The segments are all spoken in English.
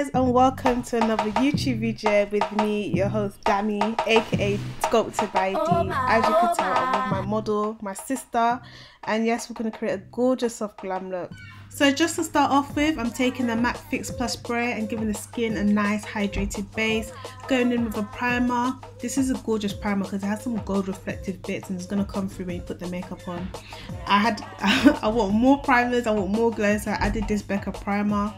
guys and welcome to another YouTube video with me, your host Dami, aka Sculpted by D. Oh As you can oh tell, I'm with my model, my sister, and yes, we're going to create a gorgeous soft glam look. So just to start off with, I'm taking the MAC Fix Plus spray and giving the skin a nice hydrated base. Going in with a primer. This is a gorgeous primer because it has some gold reflective bits and it's going to come through when you put the makeup on. I had, I want more primers, I want more glow, so I added this Becca primer.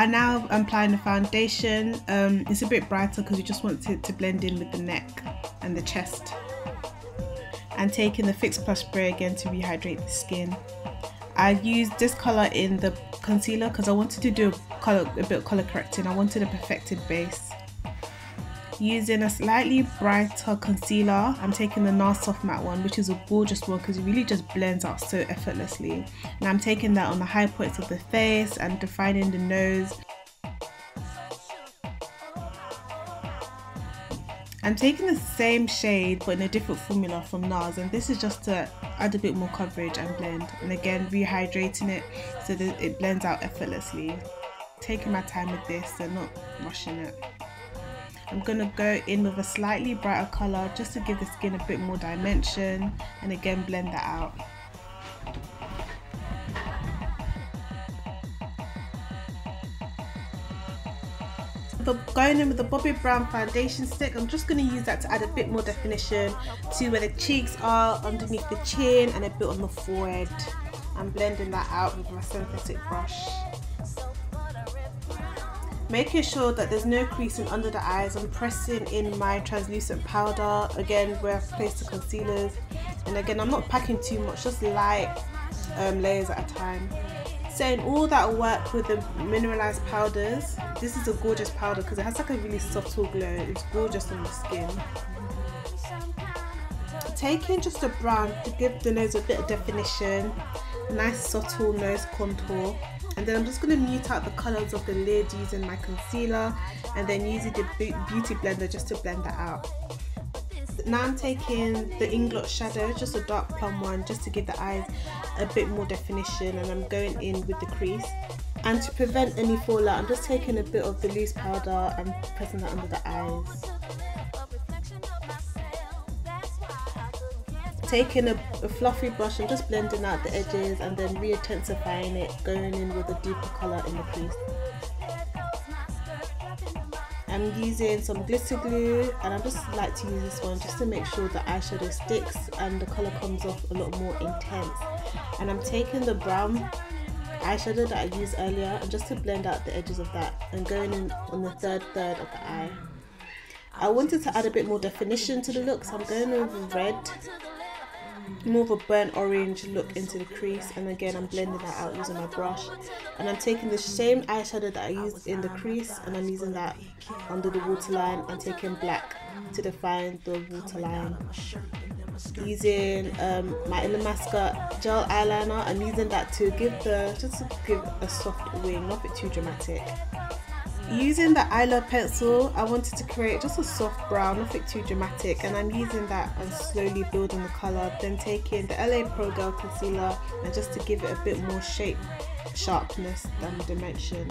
And now I'm applying the foundation. Um, it's a bit brighter because we just want it to blend in with the neck and the chest. And taking the Fix Plus spray again to rehydrate the skin. I used this colour in the concealer because I wanted to do a, color, a bit of colour correcting. I wanted a perfected base. Using a slightly brighter concealer, I'm taking the NARS Soft Matte one, which is a gorgeous one because it really just blends out so effortlessly. And I'm taking that on the high points of the face and defining the nose I'm taking the same shade but in a different formula from NARS and this is just to add a bit more coverage and blend and again rehydrating it so that it blends out effortlessly. Taking my time with this and not rushing it. I'm going to go in with a slightly brighter colour just to give the skin a bit more dimension and again blend that out. going in with the Bobbi Brown foundation stick I'm just going to use that to add a bit more definition to where the cheeks are underneath the chin and a bit on the forehead I'm blending that out with my synthetic brush making sure that there's no creasing under the eyes. I'm pressing in my translucent powder again where I've placed the concealers. And again I'm not packing too much just light um, layers at a time. Setting all that work with the mineralized powders this is a gorgeous powder because it has like a really subtle glow. It's gorgeous on the skin. Taking just a brown to give the nose a bit of definition. Nice subtle nose contour and then I'm just going to mute out the colours of the lid using my concealer and then using the beauty blender just to blend that out now I'm taking the Inglot shadow, just a dark plum one, just to give the eyes a bit more definition and I'm going in with the crease. And to prevent any fallout, I'm just taking a bit of the loose powder and pressing that under the eyes. Taking a, a fluffy brush and just blending out the edges and then re-intensifying it, going in with a deeper colour in the crease. I'm using some glitter glue and I just like to use this one just to make sure the eyeshadow sticks and the colour comes off a lot more intense. And I'm taking the brown eyeshadow that I used earlier and just to blend out the edges of that and going in on the third third of the eye. I wanted to add a bit more definition to the look so I'm going with red more of a burnt orange look into the crease and again I'm blending that out using my brush. And I'm taking the same eyeshadow that I used in the crease and I'm using that under the waterline and taking black to define the waterline. Using um, my Illamasqua gel eyeliner I'm using that to give the just to give a soft wing not a bit too dramatic Using the I Love pencil, I wanted to create just a soft brown, nothing too dramatic, and I'm using that and slowly building the colour, then taking the LA Pro Girl concealer and just to give it a bit more shape, sharpness and dimension.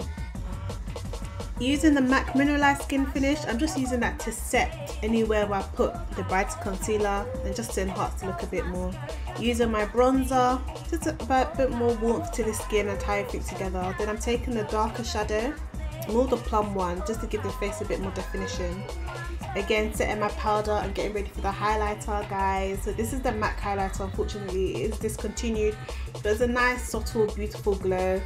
Using the MAC Mineralized Skin Finish, I'm just using that to set anywhere where I put the brighter concealer and just to enhance the look a bit more. Using my bronzer, just a bit more warmth to the skin and tie everything together. Then I'm taking the darker shadow more the plum one just to give the face a bit more definition. Again setting my powder and getting ready for the highlighter guys. So this is the MAC highlighter unfortunately it is discontinued but it's a nice subtle beautiful glow.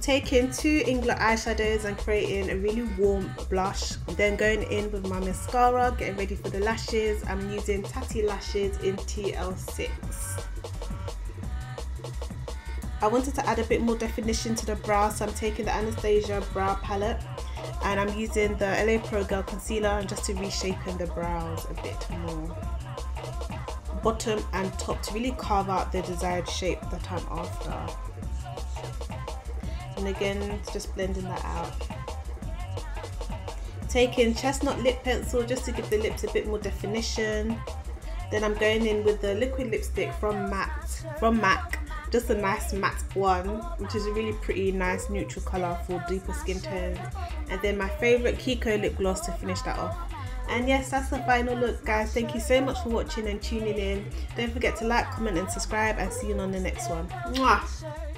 Taking two Inglot eyeshadows and creating a really warm blush then going in with my mascara getting ready for the lashes. I'm using Tatti lashes in TL6 I wanted to add a bit more definition to the brow so I'm taking the Anastasia brow palette and I'm using the LA Pro Girl concealer and just to reshape the brows a bit more. Bottom and top to really carve out the desired shape that I'm after. And again just blending that out. Taking chestnut lip pencil just to give the lips a bit more definition. Then I'm going in with the liquid lipstick from MAC from MAC just a nice matte one which is a really pretty nice neutral color for deeper skin tones and then my favorite Kiko lip gloss to finish that off. And yes that's the final look guys. Thank you so much for watching and tuning in. Don't forget to like comment and subscribe and see you on the next one. Mwah!